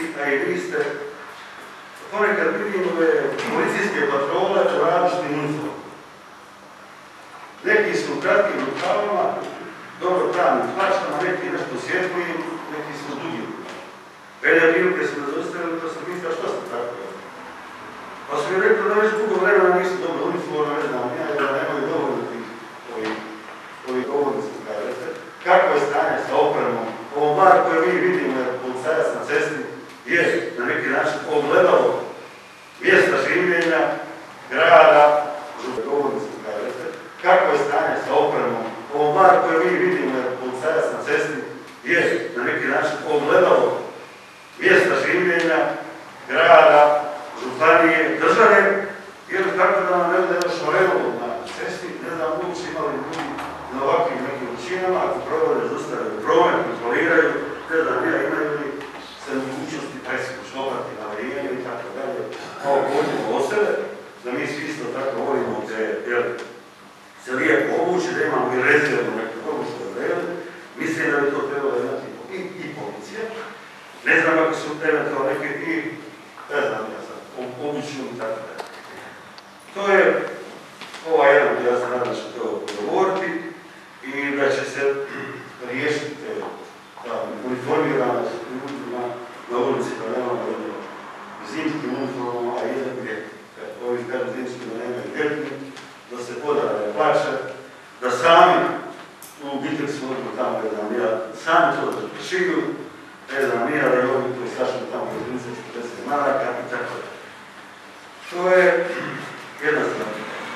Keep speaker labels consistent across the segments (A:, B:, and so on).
A: na cesti, a i vi ste, ponekad vidim policijske patrole u različitim uniformama. Neki su u kratkim rukavama, dobro pravnim hlačama, neki nešto svjetlijim, neki su dugi. Velja Milke su nas ostavili, to sam mislio, što ste tako? Pa su mi rekli da već dugo vremena nisu dobro uniforme, ne znam, ja da nemaju dovoljno tih ovih, kažete. Kako je stanje sa opremom? Ovo bar koje mi vidimo je policajac na cesti, je na neki način ogledalo mjesta življenja, grada, govornica, kažete. Kako je stanje sa opremom? Ovo bar koje mi vidimo je policajac na cesti, je na neki način ogledalo mjesta življenja, grada, županije, države, jer tako da nam ne bude još orelo na cesti, ne znam, uopće imali ljudi na ovakvim nekim učinama, ako provode, zustavljaju promet, kontroliraju, ne znam, ja imaju li se mogućnosti presku šlopati na vrijeme i tako dalje, kao govorimo o sebe, da mi svi isto tako volimo te, jel, se lijepo obući, da imamo i rezervu neku robu što je vreme, mislim da bi to trebalo imati i, i policija, ne znam ako su eventualno neke i, ne znam ja sad, obično i tako da. To je ovaj jedan, ja se nadam da će to govoriti i da će se riješiti te uniformiranost ljudima na ulici da nemamo jedno zimski uniform, a jedan gdje, ovih kada zimski da nemaju ljetni, da se podare plaće, da sami u obiteljskom odboru tamo, ne znam, ja, sami to da šiju, ne znam, nije da je ovdje koji stašno tamo od 30-40 maraka i tako da. To je jedna stvar.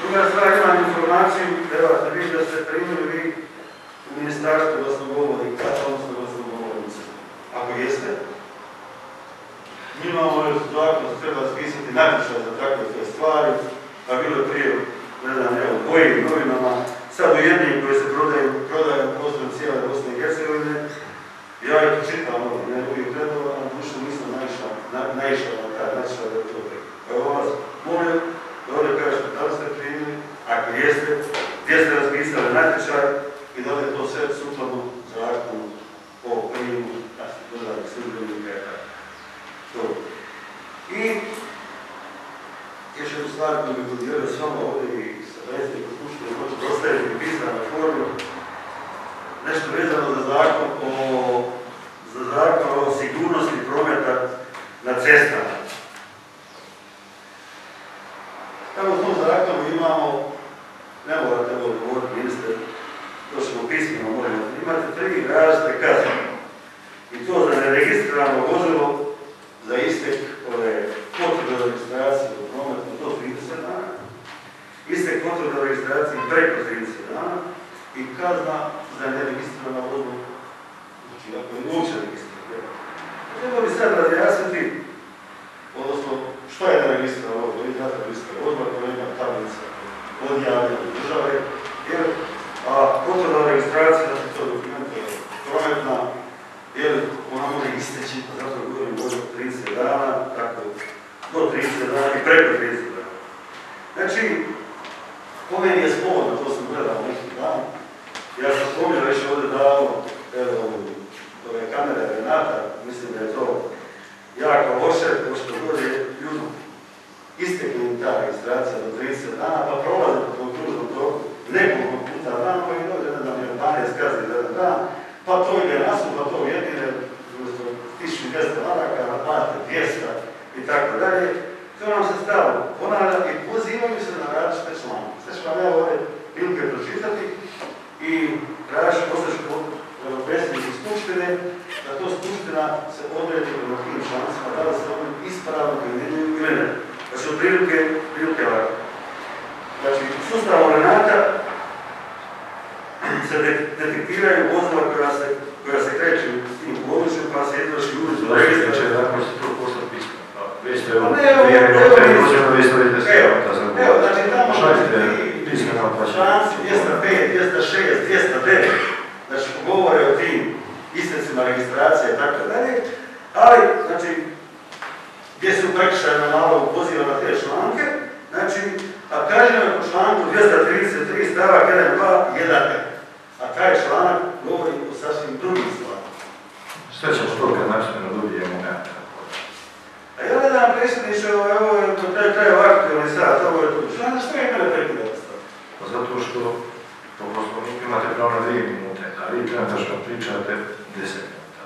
A: Druga stvar, imam informaciju, trebate vi da ste primili vi u ministarstvu glasnogovornika, odnosno glasnogovornice. Ako jeste, imamo još zakon treba spisati natječaj za takve sve stvari, a bilo je prije, ne znam, evo, novinama, sad u jednim koje se prodaju, prodaju prostorom cijele Bosne i Hercegovine, ja ih čitam, ne uvijek trebalo, a dušno nisam naišao na, naišao na taj natječaj da je to preko. Evo vas, molim, da ovdje kažete da li ste primili, ako jeste, gdje ste raspisali natječaj i da li je to sve sukladno zakonu o prijimu državnih službenika i tako. To. I još jednu stvar koju bih podijelio s vama ovdje i sa predsjednikom Skupštine, hoću dostaviti pisanu formu, nešto vezano za zakon o, za zakon o sigurnosti prometa na cestama. Tamo u tom zakonu imamo, ne morate ovo govoriti, ministre, to ćemo pismeno moramo, imate tri različite kazne. I to za neregistrirano vozilo, za istek ove potvrde o registraciji u prometu do 30 dana, istek potvrde o registraciji preko 30 dana i kazna za neregistrirano vozilo, je registrirano. Treba bi sad razjasniti, odnosno što je neregistrirano vozilo, vi znate registrirano vozilo koje ima tablica odjavljene od države, jer a potvrda o registraciji, znači to je prometna, jer ona može isteći, pa zato govorim možda 30 dana, tako do 30 dana i preko 30 dana. Znači, po meni je sporno, to sam gledao neki dan, ja sam spomnio već ovdje dao, evo, ove kamere Renata, mislim da je to loše, pošto je ljudi istekli im ta registracija do 30 dana, pa prolaze po tom kružnom toku nekoliko puta dan, pa im dođe, ne znam, 12 kazni za dan, pa to ide nasu, pa to jedine, 1200 maraka, naplate 200 i tako dalje. To nam se stalo ponavlja i pozivaju se na različite članke. Sve ću vam ja ove prilike pročitati i tražim postaću predsjedniku Skupštine, da Skupština se odredi prema tim člancima, da li se oni ispravno primjenjuju ili ne. Znači, od prilike, prilike ovako. Znači, sustavom Renata se de detektiraju vozila koja se, koja se kreću s tim područjem, pa se izvrši ulic do registra.
B: Ako se to poslati pismo. Vi ste
A: Pa ne, evo,
B: prije
A: evo,
B: prije
A: evo,
B: godina vi ste vidite sve,
A: Evo,
B: da sam
A: evo, znači tamo
B: Šaljite
A: ti
B: pismeno pa će-
A: članci 205, 206, 209, znači govore o tim istecima registracije i tako dalje, ali, znači, gdje se u prekršajnom nalogu poziva na te članke, znači, a kažemo po članku 233 stavak 1, 2, 1, taj članak govori o sasvim drugim stvarima.
B: Sve ćemo to kad načinemo dobijemo nekakav.
A: A ja ne dam predsjedniče, ovo je, ovo je, to je, to je aktualni sat, ovo je to. Što na što je mene?
B: Pa zato što po poslovniku imate pravo na dvije minute, a vi trenutačno pričate deset minuta.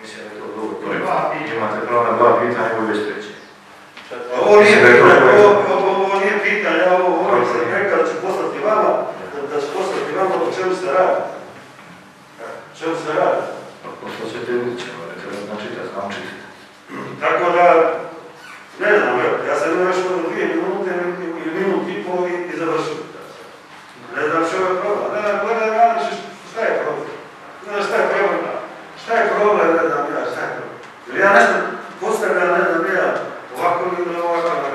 B: Mislim da je to dobro.
C: To je pitanja.
B: Imate pravo na dva pitanja, ovo je već treće.
A: Ovo nije pitanje, ovo, ovo, ovo nije pitanje, ja ovo, ovo sam rekao da ću poslati vama, da, da ću poslati vama o čemu se radi. O čemu se radi.
B: Pa posle ćete vidjet ćemo, ne treba znači da znam čitati.
A: Tako da, ne znam, ja sam imao još ono dvije minute ili minut i pol i, i završio. Ne znam što je problem. Ne gledaj šta je problem? Ne znam šta je problem. Šta je problem, ne znam ja, šta je problem. Ili ja nešto postavljam, ne znam ja, ovako ili ovako.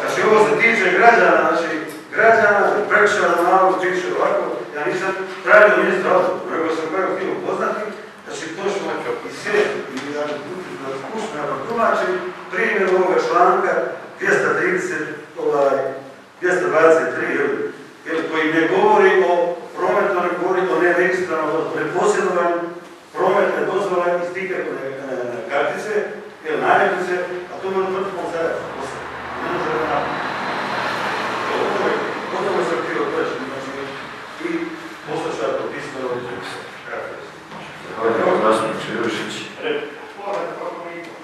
A: Znači ovo se tiče građana, znači građana, prekšava da malo tiče ovako, ja nisam tražio ministra odluku, nego sam kako htio upoznati, znači točno i sve, i da da skušno ja tumačim primjer ovoga članka 230, ovaj, 223, jel, jel, koji ne govori o prometu, ne govori o neregistriranom dozvolu, ne posjedovanju prometne dozvole i stikerne e, kartice, jel, naljepnice, a to može tvrtko sada posle. Ne može da napravi. O tome sam htio reći, znači, i poslušati to pismeno i kako je.
B: Zahvaljujem zastupniče Jurišić.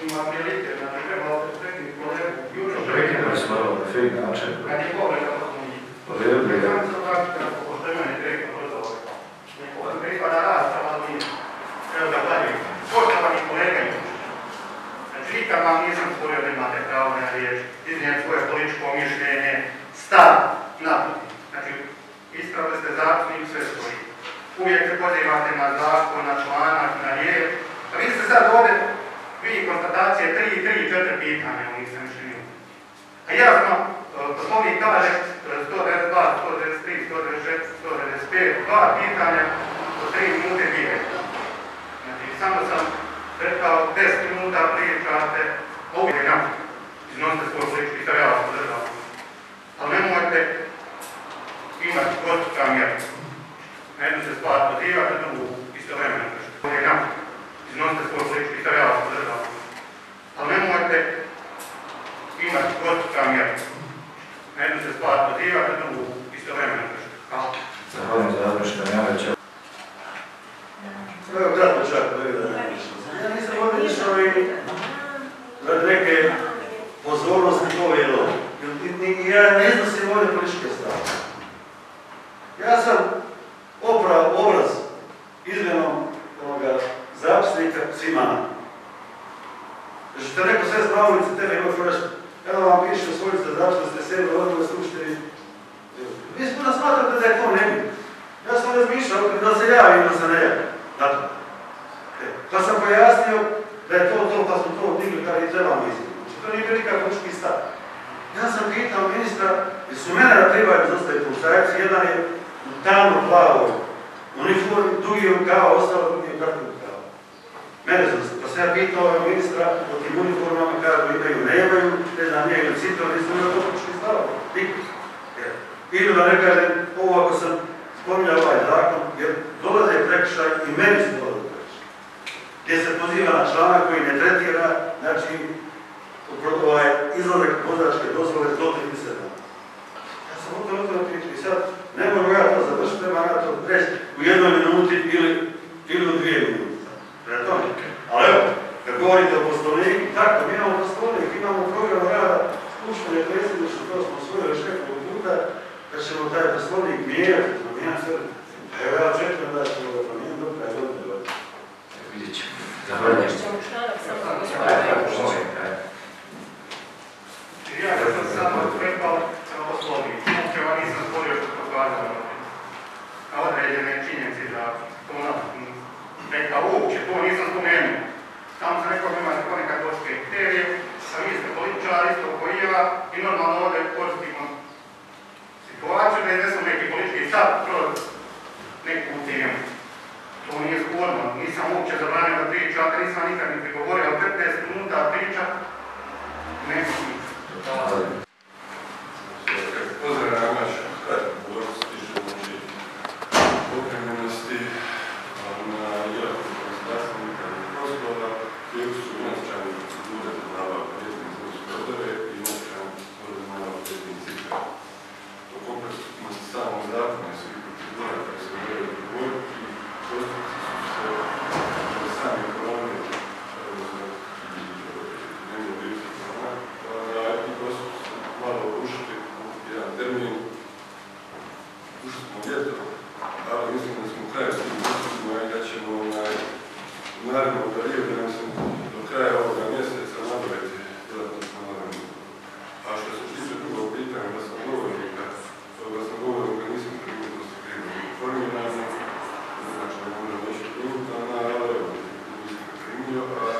C: Ima prilike, znači trebalo se sretni kolegu jučer.
B: Prekinuli smo ovo na fin način.
C: Kad je povreda poslovnika.
B: Odredili
C: Ja
B: ga.
C: sam se vratiti na poštovanje direktno brzo ovaj. Neko se pripada rasprava, ali evo ga dalje. Poštovani kolega Jučić. Znači, nikad da imate pravo na riječ, iznijeti svoje političko mišljenje, stav, naprotiv. Znači, ispravili ste zakon i sve stoji. Uvijek se pozivate na zakon, na članak, na riječ. A vi ste sad ovdje, vi konstatacije, tri, tri, četiri pitanja, nisam više ni A jasno, e, poslovnik kaže e, 192, 193, 194, 195, dva pitanja po tri minute dvije. Znači, samo sam rekao 10 minuta pričate, nam iznosite svoj politički stav, ja vas podržavam. Ali nemojte imati dvostruka mjera. Na jednu se stvar pozivate, drugu istovremeno nam iznosite svoj politički stav, ja vas podržavam. Ali nemojte imati dvostruka mjera. Na jednu se stvar pozivate, na drugu istovremeno kršite. Hvala.
B: Zahvaljujem zastupniče Damjanovića.
A: Evo kratko čak, kolega Danić. Ja nisam ovdje išao i radi neke pozornosti to je ovo. Ja ne iznosim ovdje političke stvari. Ja sam oprao obraz izmjenom ovoga zapisnika svima nama. Znači, što je rekao sve zbavnice, tebe ima kažeš, evo vam piše u svojnice zašto ste sebe odgovor slušatelji. Vi smo nas smatrate da je to nebitno. Ja sam razmišljao da se javim, da se ne javim. Dakle, e, pa sam pojasnio da je to to, pa smo to digli kada i trebamo izgledati. To nije bio nikakav politički stav. Ja sam pitao ministra, jer su mene da trebaju izostaviti policajci, jedan je u tamno plavoj uniformi, drugi je kao ostalo, je u kakvom kao. Mene zaustaviti. Pa sam ja pitao ministra o tim uniformama, kažu imaju, nemaju, ne znam, nije ili citor, nisam imao to politički stav. Ili da ne kažem, ovo ako sam spominjao ovaj zakon, jer dolaze prekršaj i meni su prekršaj. Gdje se poziva na članak koji ne tretira, znači, ovaj izlazak vozačke dozvole do 30 dana. Ja sam o tome otvoreno pričao i sad ne mogu ja to završiti, treba ja to reći u jednoj minuti ili, u dvije tome, ali evo, kad govorite o poslovniku, tako, mi imamo poslovnik, imamo program rada, skupštine predsjedništva, to smo osvojili nekoliko puta, da ćemo taj poslovnik mijenjati, promijeniti sve. Pa evo ja očekujem da ćemo ga promijeniti do kraja godine.
B: Vidjet ćemo. Zahvaljujem.
D: Još ćemo članak samo
B: Ajde,
D: gospodine.
B: ako može, ajde.
C: Ja sam samo rekao na poslovnik, uopće vam nisam stvorio što pokazano na određene činjenice da to nas rekao uopće, to nisam spomenuo. Samo sam rekao da imate ponekad doške kriterije, a vi ste političari isto koji i ja i normalno ovdje koristimo situaciju da iznesem neki stav kroz neku temu. To nije sporno, nisam uopće zabranio da pričate, nisam nikad ni prigovorio, ali 15 minuta priča, ne smisla.
B: pandemiju,
E: ušli smo u ljeto, ali
F: mislim da smo u kraju s tim uslugima i da ćemo onaj, u narednom periodu, ja mislim, do kraja ovoga mjeseca nabaviti dodatno stanovanje. A što se tiče drugog pitanja, da sam govornika, da sam govornika nisam primjetnosti krivo informiran,
E: znači ne
B: moram nešto primutana, ali evo, nisam primio, a